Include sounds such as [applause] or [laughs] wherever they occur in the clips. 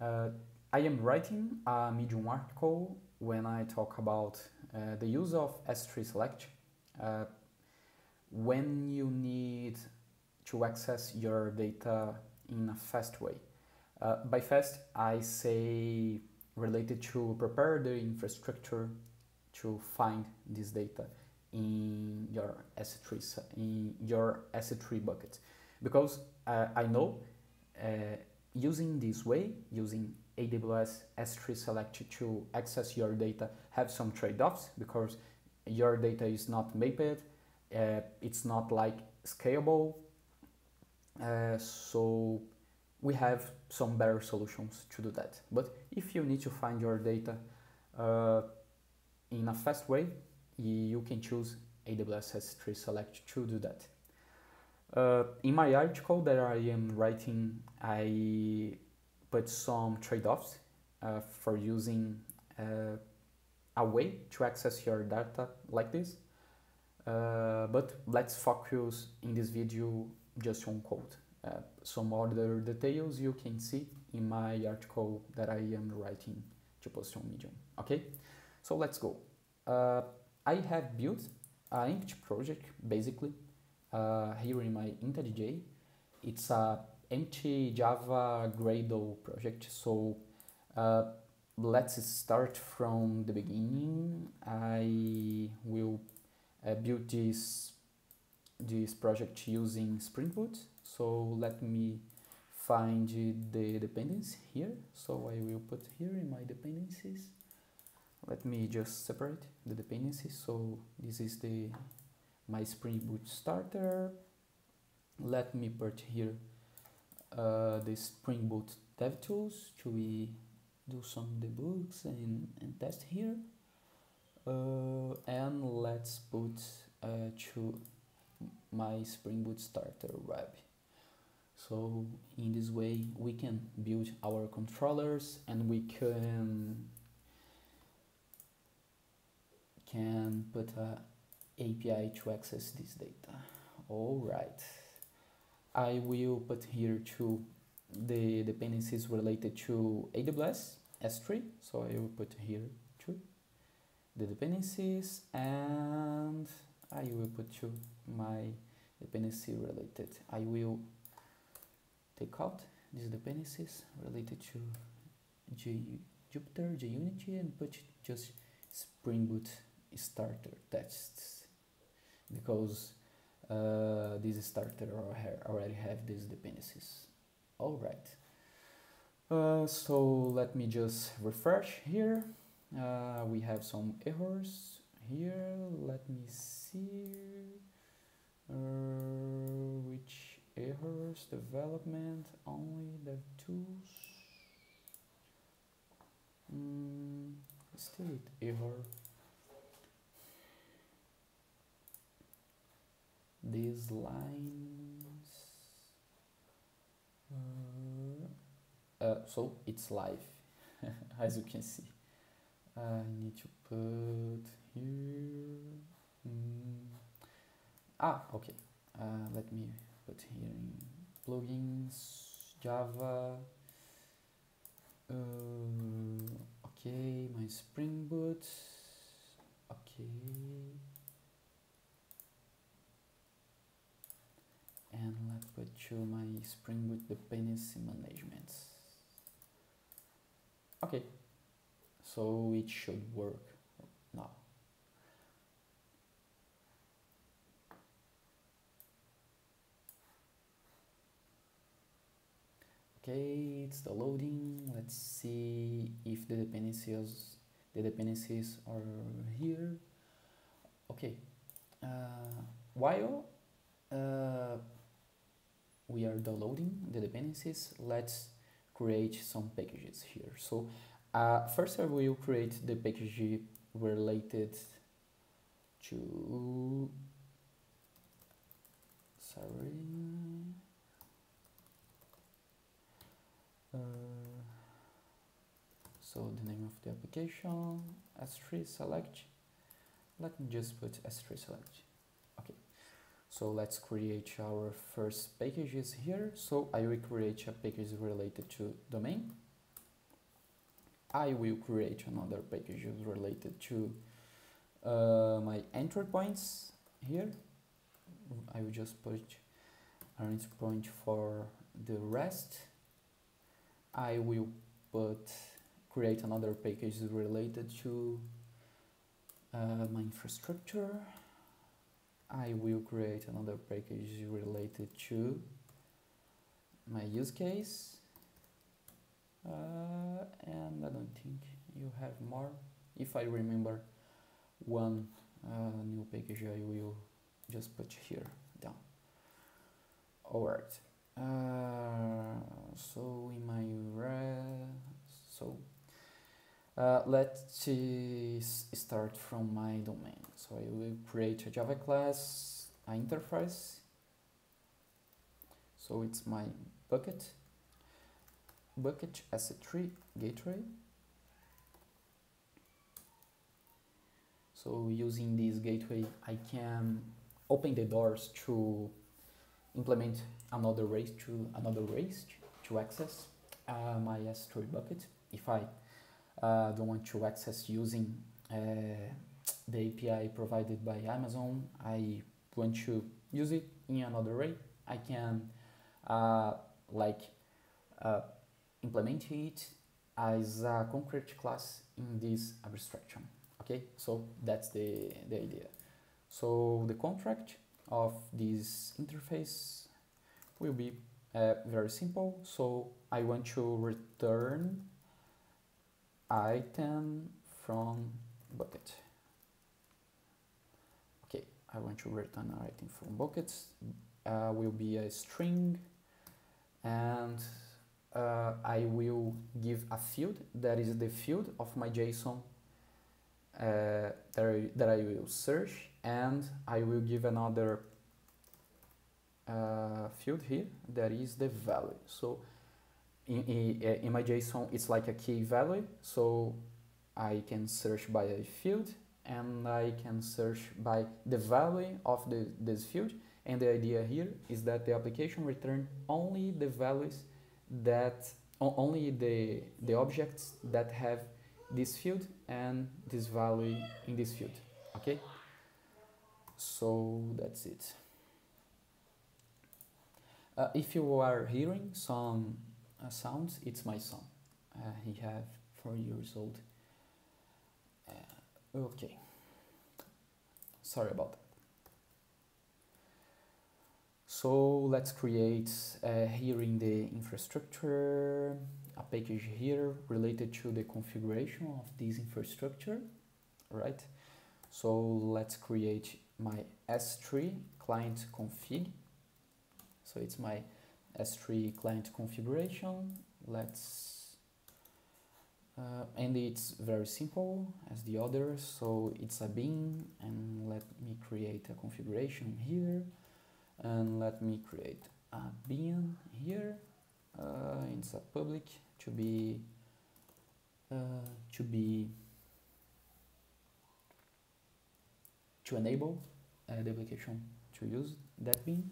Uh, I am writing a Medium article when I talk about uh, the use of S3 select uh, when you need to access your data in a fast way. Uh, by fast, I say related to prepare the infrastructure to find this data in your S3 in your S3 bucket because uh, I know uh, using this way using AWS S3 Select to access your data have some trade-offs because your data is not mapped, uh, it's not like scalable, uh, so we have some better solutions to do that. But if you need to find your data uh, in a fast way, you can choose AWS S3 Select to do that. Uh, in my article that I am writing, I put some trade-offs uh, for using uh, a way to access your data like this. Uh, but let's focus in this video just on code. Uh, some other details you can see in my article that I am writing to post on Medium. Okay, so let's go. Uh, I have built an empty project basically uh, here in my IntelliJ. It's a empty Java Gradle project. So uh, let's start from the beginning. I will uh, build this this project using Spring Boot. So let me find the dependency here. So I will put here in my dependencies. Let me just separate the dependencies. So this is the my Spring Boot starter. Let me put here uh, the Spring Boot DevTools to we do some debugs and, and test here. Uh, and let's put uh, to my Spring Boot starter web. So in this way we can build our controllers and we can can put a API to access this data. All right. I will put here to the dependencies related to AWS S3. So I will put here to the dependencies and I will put to my dependency related. I will take out these dependencies related to J Jupiter, JUnity and put just Spring Boot starter tests because uh, this starter already have these dependencies. All right. Uh, so let me just refresh here. Uh, we have some errors here. Let me see uh, which errors development only the tools. Mm, still error. These lines uh, uh, so it's live [laughs] as you can see. I need to put here. Mm. ah okay. Uh, let me put here in plugins Java. Uh, okay my Spring Boot. Okay and let's go to my Spring Boot dependency management. Okay, so it should work now. Okay, it's the loading. Let's see if the dependencies the dependencies are here. Okay, uh, while uh, we are downloading the dependencies, let's create some packages here. So uh, first I will create the package related to, sorry, uh, so the name of the application, S3 select, let me just put S3 select. So let's create our first packages here. So I will create a package related to domain. I will create another package related to uh, my entry points here. I will just put an entry point for the rest. I will put create another package related to uh, my infrastructure. I will create another package related to my use case. Uh, and I don't think you have more. If I remember one uh, new package I will just put here down. Alright. Uh, so in my so uh, let's start from my domain so I will create a Java class interface. So it's my bucket. Bucket s3 gateway. So using this gateway I can open the doors to implement another race to another race to access uh, my S3 bucket. If I uh, don't want to access using uh, the API provided by Amazon. I want to use it in another way I can uh, like uh, implement it as a concrete class in this abstraction okay? So that's the, the idea. So the contract of this interface will be uh, very simple. So I want to return item from bucket I want to return an item from buckets. Uh, will be a string and uh, I will give a field that is the field of my JSON uh, that, I, that I will search and I will give another uh, field here. That is the value. So in, in, in my JSON it's like a key value. So I can search by a field and I can search by the value of the, this field. And the idea here is that the application return only the values that only the, the objects that have this field and this value in this field. Okay? So that's it. Uh, if you are hearing some uh, sounds it's my son. Uh, he have four years old okay sorry about that so let's create uh, here in the infrastructure a package here related to the configuration of this infrastructure, right? So let's create my S3 client config. So it's my S3 client configuration. Let's, uh, and it's very simple as the others. So it's a bean and let me create a configuration here and let me create a bean here uh, it's a public to be uh, to be to enable uh, the application to use that bean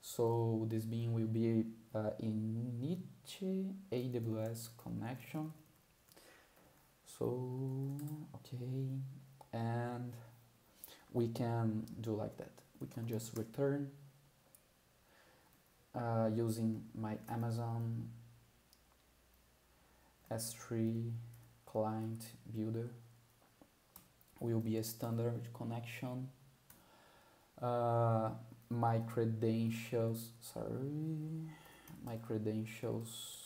so this bean will be uh, init AWS connection so okay and we can do like that. We can just return uh, using my Amazon S3 client builder. Will be a standard connection. Uh, my credentials sorry my credentials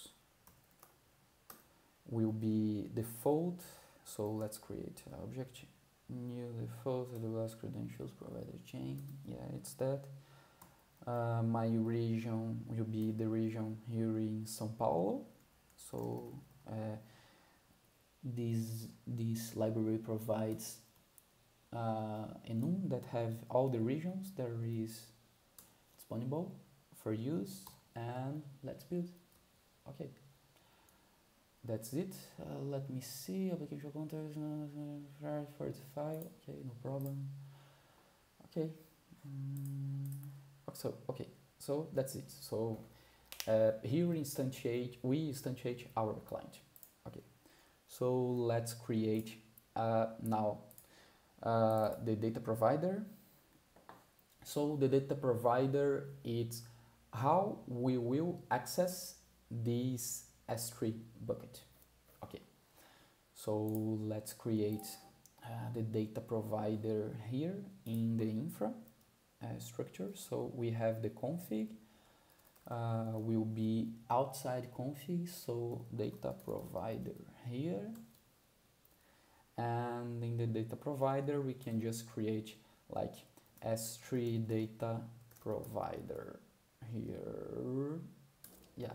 will be default. So let's create an object. New default the last credentials provider chain. Yeah it's that. Uh, my region will be the region here in São Paulo. So uh, this this library provides uh, enum that have all the regions there is disponible for use and let's build. Okay that's it. Uh, let me see. Application context the file. Okay no problem. Okay. Mm, so okay. So that's it. So uh, here instantiate we instantiate our client. Okay. So let's create uh, now uh, the data provider. So the data provider is how we will access this S3 bucket. Okay, so let's create uh, the data provider here in the infra uh, structure. So we have the config uh, will be outside config, so data provider here. And in the data provider, we can just create like S3 data provider here. Yeah.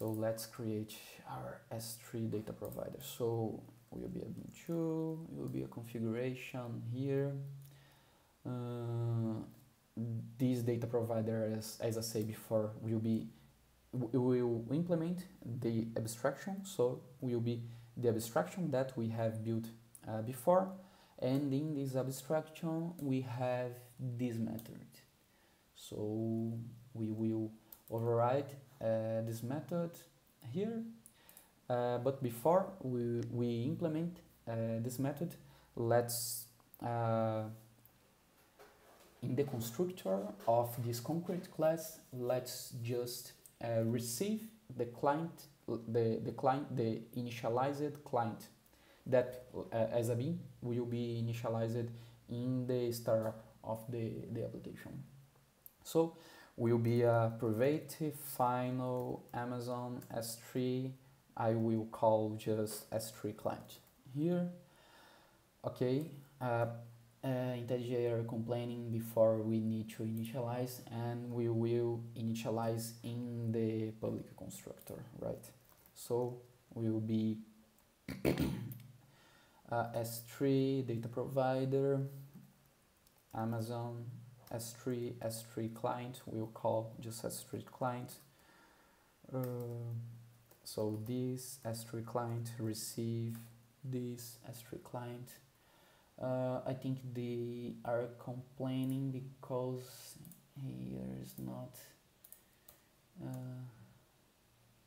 So let's create our S3 data provider. So will be a bin2, it will be a configuration here. Uh, this data provider, as, as I say before, will be will implement the abstraction. So will be the abstraction that we have built uh, before. And in this abstraction, we have this method. So we will override this method here. Uh, but before we, we implement uh, this method, let's uh, in the constructor of this concrete class, let's just uh, receive the client, the, the client, the initialized client that uh, as a bean will be initialized in the startup of the, the application. So will be a private final Amazon S3. I will call just S3 client here. Okay, uh, uh, IntelliJ are complaining before we need to initialize and we will initialize in the public constructor, right? So we will be [coughs] uh, S3 data provider, Amazon S3, S3 client, we'll call just S3 client. Uh, so this S3 client receive this S3 client uh, I think they are complaining because here is not uh,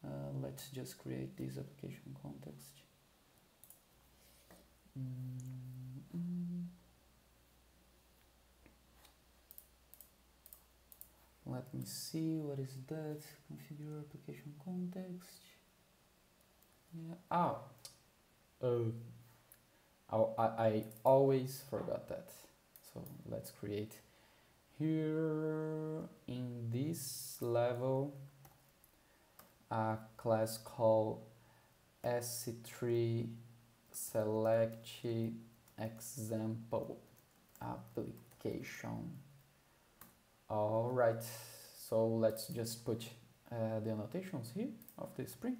uh, let's just create this application context mm -mm. Let me see what is that? Configure application context. Yeah. Ah oh. I, I always forgot that. So let's create here. In this level a class called sc3 select example application. All right, so let's just put uh, the annotations here of the Spring.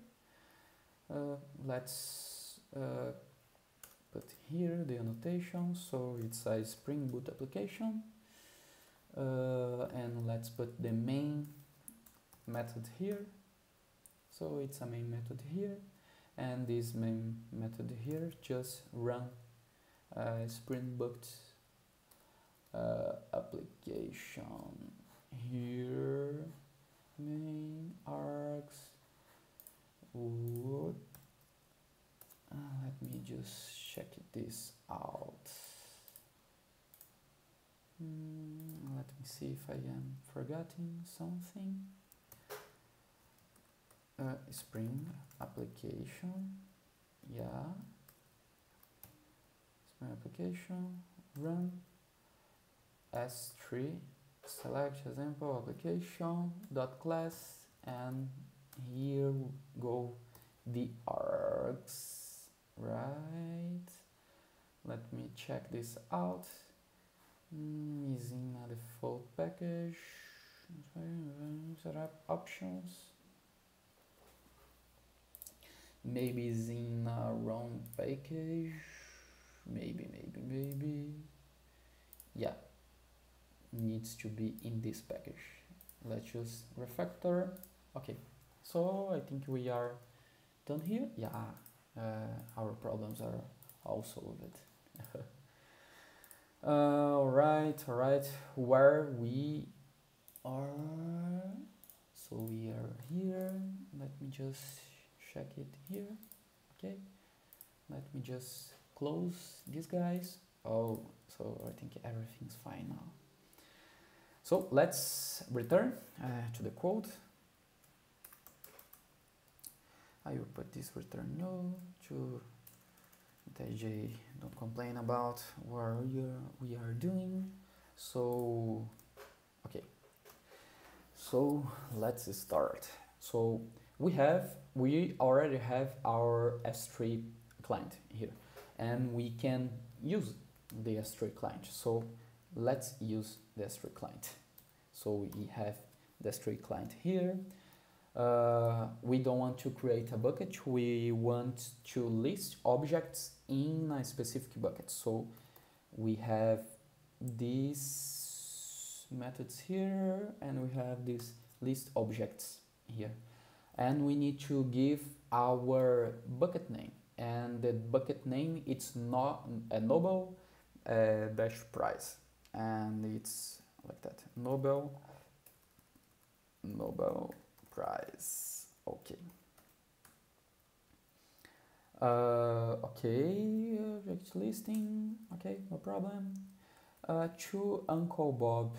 Uh, let's uh, put here the annotation. So it's a Spring Boot application. Uh, and let's put the main method here. So it's a main method here. And this main method here just run Spring Boot uh, application here main args would uh, let me just check this out. Mm, let me see if I am forgetting something. Uh, Spring application, yeah. Spring application, run S3, select example application dot class, and here go the args right? Let me check this out. Mm, is in a default package. Setup options. Maybe it's in a wrong package. Maybe maybe maybe. Yeah needs to be in this package let's choose refactor okay so I think we are done here yeah uh, our problems are all solved. [laughs] uh, all right, all right. Where we are, so we are here. Let me just check it here. okay let me just close these guys oh so I think everything's fine now so let's return uh, to the code I will put this return null to TJ don't complain about what we are doing. So okay. So let's start. So we have we already have our S3 client here and we can use the S3 client. So let's use S3 client. So we have the S3 client here. Uh, we don't want to create a bucket. We want to list objects in a specific bucket. So we have these methods here and we have this list objects here. And we need to give our bucket name. And the bucket name it's not a nobel uh, dash prize and it's like that. Nobel Nobel prize. Okay. Uh, okay. Object listing. Okay no problem. Uh, to Uncle Bob.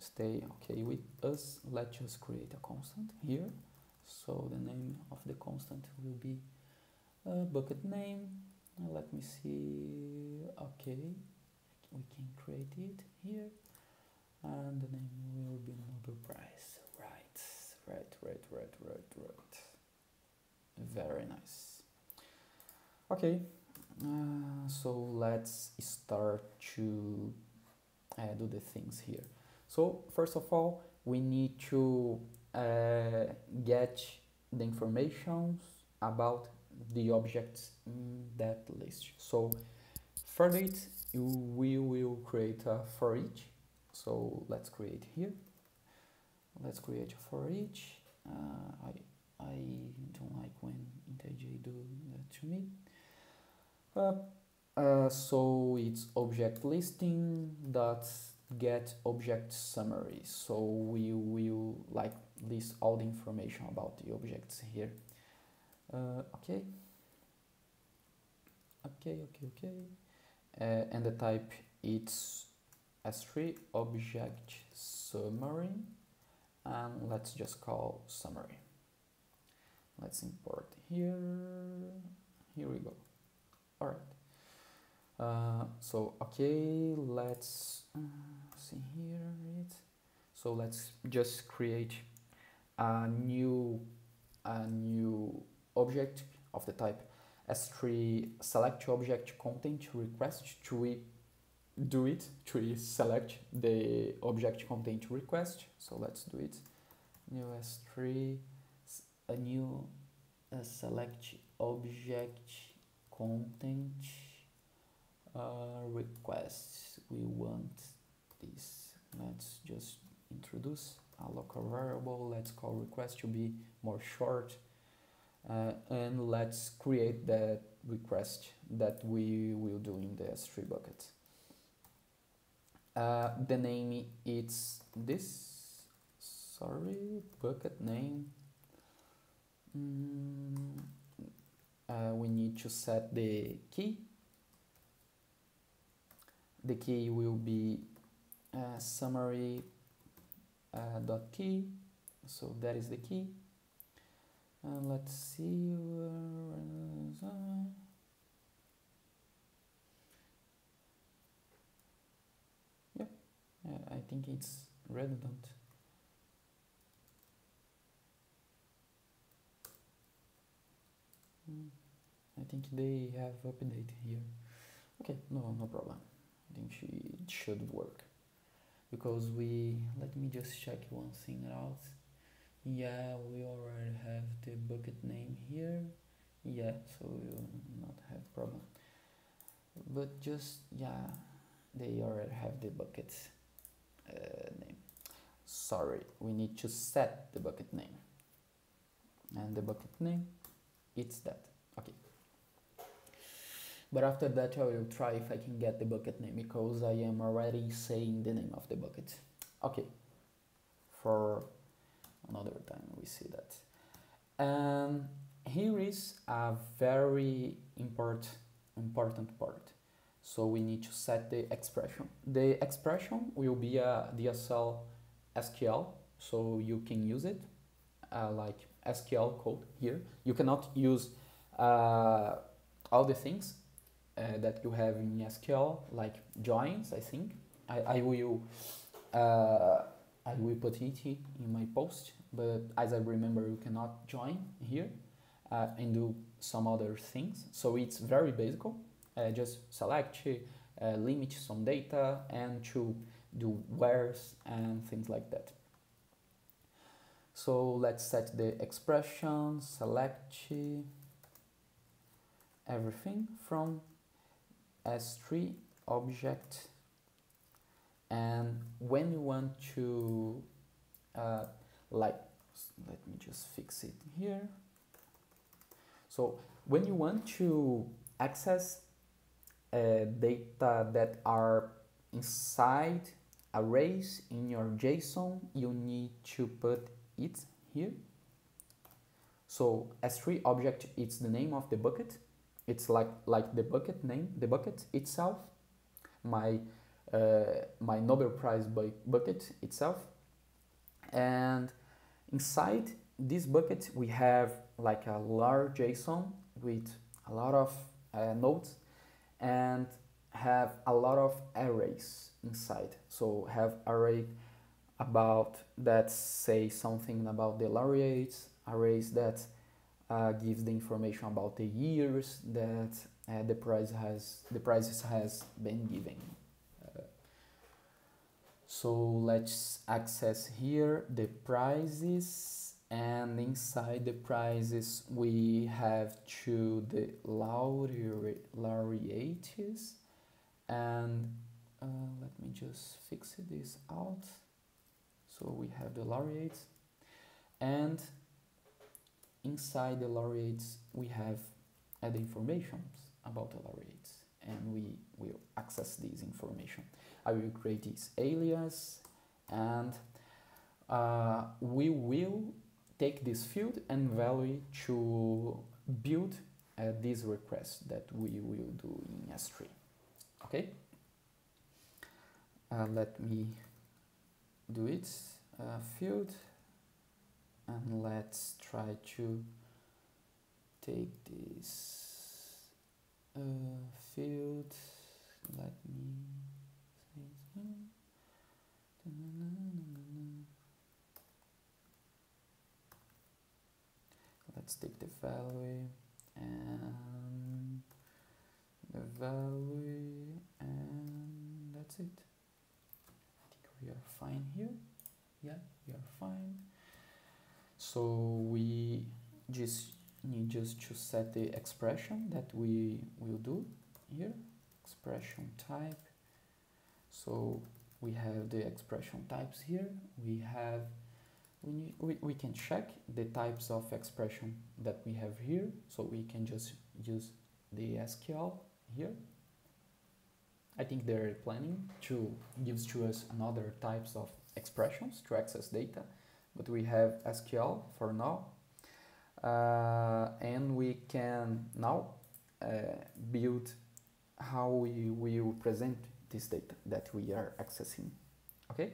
Stay okay with us. Let's just create a constant here. So the name of the constant will be uh, bucket name. Let me see. Okay we can create it here. And the name will be Nobel Prize. Right right right right right right. Very nice. Okay uh, so let's start to uh, do the things here. So first of all we need to uh, get the information about the objects in that list. So for it, we will create a for each. So let's create here. Let's create a for each. Uh, I, I don't like when IntelliJ do that to me. Uh, uh, so it's object listing dot get object summary. So we will like list all the information about the objects here. Uh, okay. Okay, okay, okay. Uh, and the type it's S3 object summary and let's just call summary. Let's import here. Here we go. All right. Uh, so okay, let's uh, see here it. So let's just create a new a new object of the type s3 select object content request. To do it. To select the object content request. So let's do it. New s3 a new uh, select object content uh, request. We want this. Let's just introduce. A local variable. Let's call request to be more short uh, and let's create that request that we will do in the S3 bucket. Uh, the name is this, sorry, bucket name. Mm, uh, we need to set the key. The key will be uh, summary uh, dot key, so that is the key and let's see uh, I. Think it's redundant mm, I think they have updated here. Okay no no problem. I think she, it should work. Because we let me just check one thing out yeah we already have the bucket name here. Yeah so we will not have problem. But just yeah they already have the bucket uh, name. Sorry we need to set the bucket name. And the bucket name it's that. Okay. But after that I will try if I can get the bucket name because I am already saying the name of the bucket. Okay. For another time we see that. And here is a very important important part. So we need to set the expression. The expression will be a DSL SQL, so you can use it uh, like SQL code here. You cannot use uh, all the things uh, that you have in SQL, like joins, I think. I, I will uh, I will put it in my post, but as I remember, you cannot join here uh, and do some other things. So it's very basic. Uh, just select, uh, limit some data, and to do wheres and things like that. So let's set the expression, select everything from S3 object and when you want to like let me just fix it here so when you want to access uh, data that are inside arrays in your JSON you need to put it here. So S3 object it's the name of the bucket. It's like like the bucket name, the bucket itself, my uh, my Nobel Prize bu bucket itself, and inside this bucket we have like a large JSON with a lot of uh, nodes and have a lot of arrays inside. So have array about that say something about the laureates, arrays that uh, gives the information about the years that uh, the prize has the prizes has been given. So let's access here the prizes and inside the prizes we have to the laureates and uh, let me just fix this out. So we have the laureates and inside the laureates we have the information about the laureates and we will access this information. I will create this alias and uh, we will take this field and value to build uh, this request that we will do in S3. Okay? Uh, let me do it uh, field and let's try to take this uh, field let me let's take the value and the value and that's it. I think we are fine here. Yeah we are fine. So we just need just to set the expression that we will do here. Expression type. So we have the expression types here. We have we, need, we, we can check the types of expression that we have here. So we can just use the SQL here. I think they're planning to gives to us another types of expressions to access data, but we have SQL for now. Uh, and we can now uh, build how we will present this data that we are accessing. Okay?